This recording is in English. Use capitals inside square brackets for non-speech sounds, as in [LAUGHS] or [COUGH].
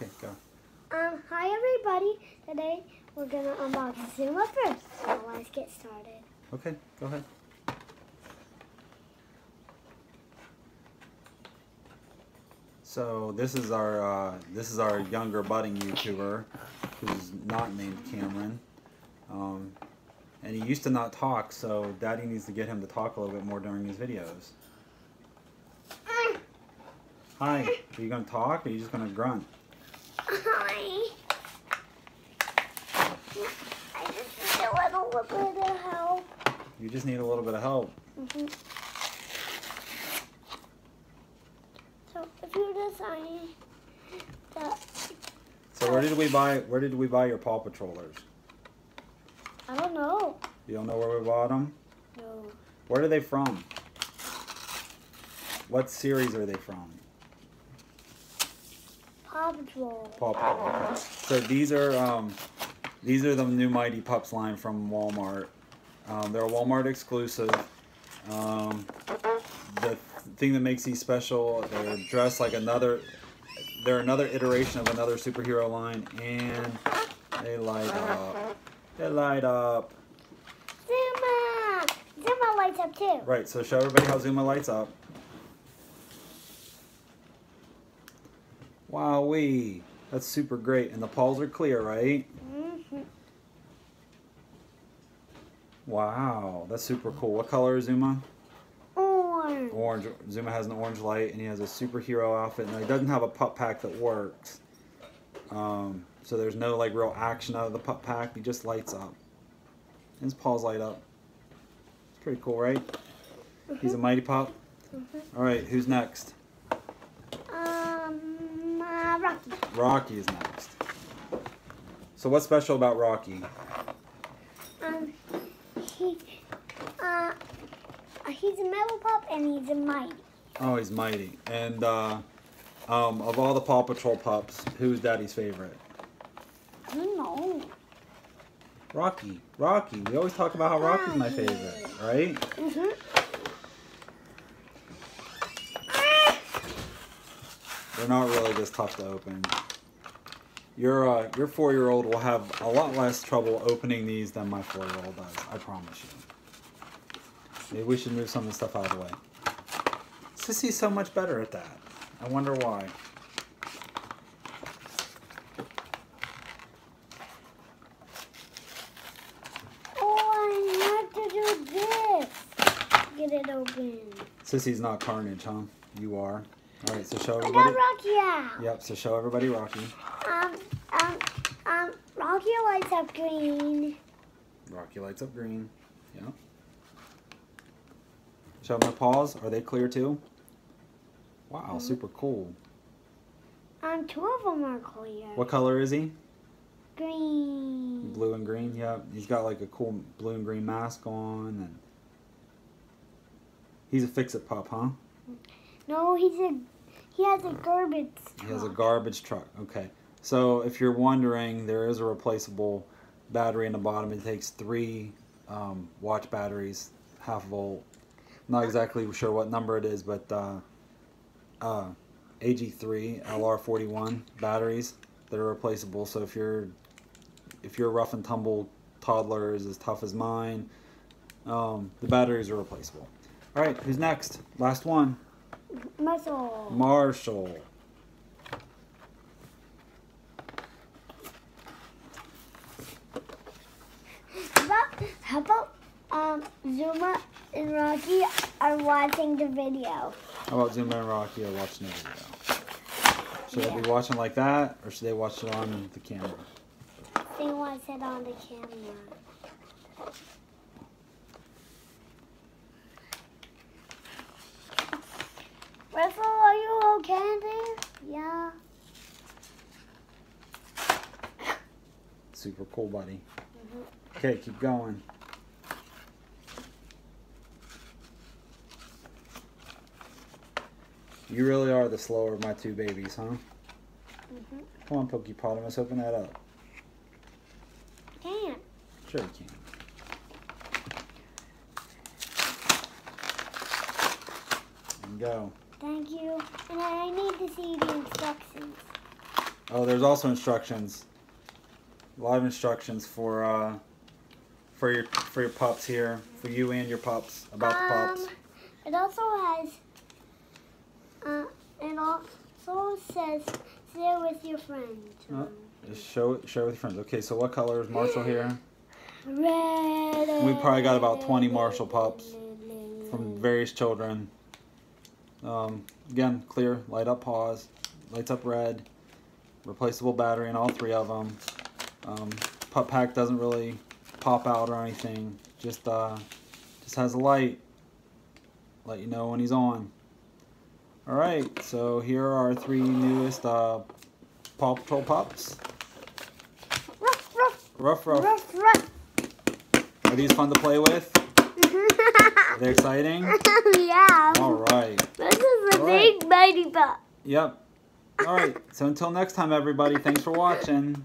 Okay, go. Um, hi everybody. Today we're gonna unbox Zuma first. So let's get started. Okay, go ahead. So this is our uh, this is our younger budding YouTuber who's not named Cameron, um, and he used to not talk. So Daddy needs to get him to talk a little bit more during his videos. Hi, are you gonna talk or are you just gonna grunt? Hi. I just need a little bit of help. You just need a little bit of help. hmm So if you decide that So where did we buy where did we buy your Paw Patrollers? I don't know. You don't know where we bought them? No. Where are they from? What series are they from? Paw Patrol. Paw Patrol. So these are um, these are the new Mighty Pups line from Walmart. Um, they're a Walmart exclusive. Um, the thing that makes these special, they're dressed like another. They're another iteration of another superhero line, and they light up. They light up. Zuma! Zuma lights up too. Right. So show everybody how Zuma lights up. Wowee. That's super great. And the paws are clear, right? hmm Wow, that's super cool. What color is Zuma? Orange. Orange. Zuma has an orange light, and he has a superhero outfit. Now he doesn't have a pup pack that works, um, so there's no like real action out of the pup pack. He just lights up. And his paws light up. It's pretty cool, right? He's a mighty pup. Mhm. All right, who's next? Uh, Rocky. Rocky is next. So what's special about Rocky? Um, he, uh, he's a metal pup and he's a mighty. Oh, he's mighty. And uh, um, of all the Paw Patrol pups, who's Daddy's favorite? I don't know. Rocky. Rocky. We always talk about how Rocky's my favorite, right? Mm-hmm. They're not really this tough to open. Your uh, your four year old will have a lot less trouble opening these than my four year old does. I promise you. Maybe we should move some of the stuff out of the way. Sissy's so much better at that. I wonder why. Oh, I have to do this. Get it open. Sissy's not Carnage, huh? You are. All right, so show I got everybody. Rocky out. Yep. So show everybody Rocky. Um, um, um, Rocky lights up green. Rocky lights up green. Yep. Show my paws. Are they clear too? Wow, Mhm. super cool. Um, two of them are clear. What color is he? Green. Blue and green. Yep. He's got like a cool blue and green mask on, and he's a fix-it pup, huh? No, he's a, he has a garbage He has a truck. garbage truck. Okay. So if you're wondering, there is a replaceable battery in the bottom. It takes three um, watch batteries, half volt. Not exactly sure what number it is, but uh, uh, AG3 LR41 batteries that are replaceable. So if you're if your rough and tumble toddler is as tough as mine, um, the batteries are replaceable. All right, who's next? Last one, Muscle. Marshall. How about, how about um, Zuma and Rocky are watching the video? How about Zuma and Rocky are watching the video? Should they be watching like that, or should they watch it on the camera? They watch it on the camera. Russell, are you okay there? Yeah. Super cool, buddy. Okay, keep going. You really are the slower of my two babies, huh? Mhm. Come on, Pokepotamus, open that up. Can't. Sure you can. Go. Thank you. And I need to see the instructions. Oh, there's also instructions. Live instructions for uh, for your for your pups here, for you and your pups about the pups. Um, it also has. Uh, it also says share with your friends. Uh, Just show it, share with your friends. Okay, so what color is Marshall here? Red. We probably got about 20 Marshall pups From various children. Um, again, clear, light up paws, lights up red, replaceable battery in all three of them. Um, pup pack doesn't really pop out or anything. Just uh, just has a light. Let you know when he's on. All right, so here are our three newest uh, Paw Patrol pups. Ruff, ruff, Ruff, rough. ruff, ruff. Are these fun to play with? [LAUGHS] They're they exciting? [LAUGHS] yeah. All right. This is a All right. big mighty pup. Yep. All right. So until next time, everybody, thanks for watching.